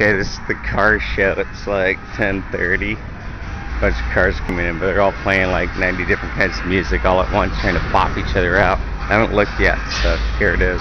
Okay, this is the car show. It's like 10:30. A Bunch of cars coming in, but they're all playing like 90 different kinds of music all at once, trying to pop each other out. I haven't looked yet, so here it is.